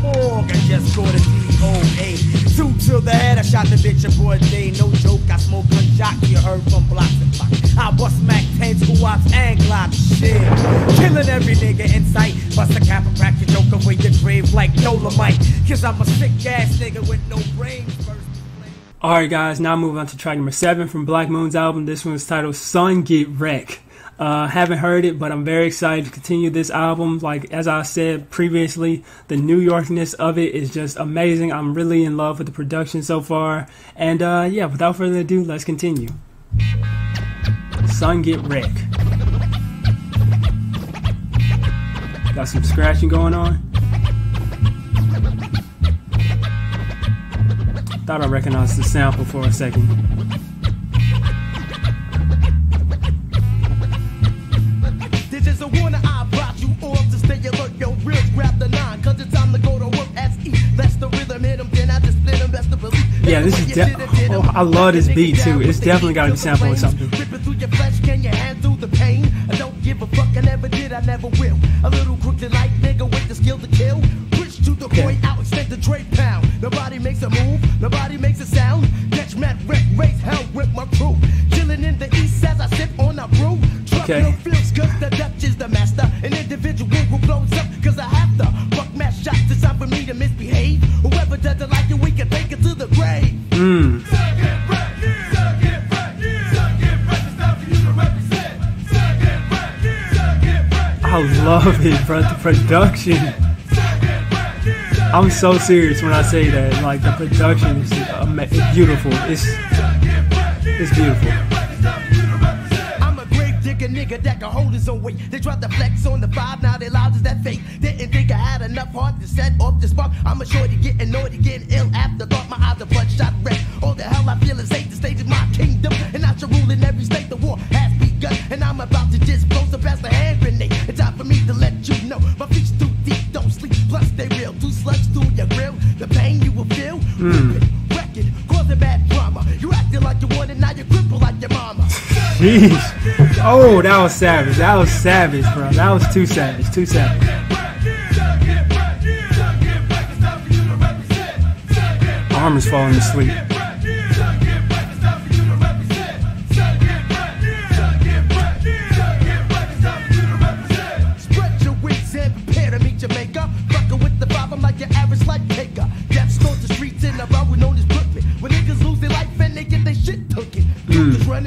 morgue and just go to DOA. Two to the head, I shot the bitch a broad day. No joke, I smoke gunshot, you heard from blocks and blocks. I bust Mac 10s, squats, and glocks. Shit. Killing every nigga in sight. Bust a cap and crack your joke away your grave like Dolomite. Cause I'm a sick ass nigga with no. First Alright, guys, now moving on to track number seven from Black Moon's album. This one's titled Son Get Wrec. Uh, haven't heard it, but I'm very excited to continue this album. Like as I said previously, the New Yorkness of it is just amazing. I'm really in love with the production so far. And uh, yeah, without further ado, let's continue. Son Get Wrec. Got some scratching going on. Thought I recognized the sample for a second. Yeah, this is de- oh, I love this beat too. It's definitely got to be sampled with something. Ripping through your flesh, can you handle the pain? I don't give a fuck, I never did, I never will. A little crooked like nigga with the skill to kill. Push to the Okay. point, out extend the trade pound. Nobody makes a move, nobody makes a sound. Catch Matt race hell with my crew. Chilling in the east as I sit on a brew. Truck Okay. I love it, bro. The production. I'm so serious when I say that. Like the production is beautiful. It's it's beautiful. Nigga that can hold his own weight. They tried to flex on the five, now they loud as that fake. Didn't think I had enough heart to set off the spark. I'm a shorty getting naughty, getting ill after thought. My eyes are bloodshot red. Jeez. Oh, that was savage. That was savage, bro. That was too savage. Too savage. Arm is falling asleep. Spread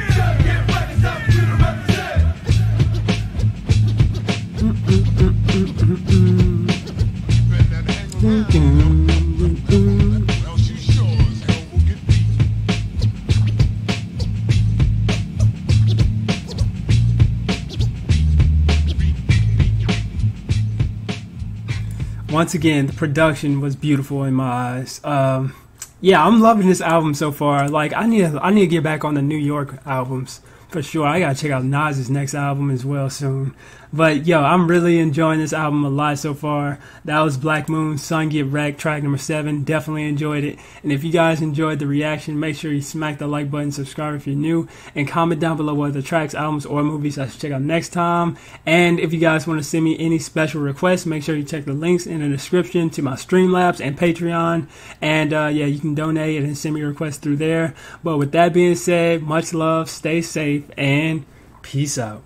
Once again, the production was beautiful in my eyes. Um, yeah, I'm loving this album so far. Like, I need, I need to get back on the New York albums for sure. I gotta check out Nas's next album as well soon. But yo, I'm really enjoying this album a lot so far. That was Black Moon, Son Get Wrecked, track number seven. Definitely enjoyed it. And if you guys enjoyed the reaction, make sure you smack the like button, subscribe if you're new, and comment down below what other tracks, albums, or movies I should check out next time. And if you guys want to send me any special requests, make sure you check the links in the description to my Streamlabs and Patreon. And uh, yeah, you can donate and send me requests through there. But with that being said, much love, stay safe, and peace out.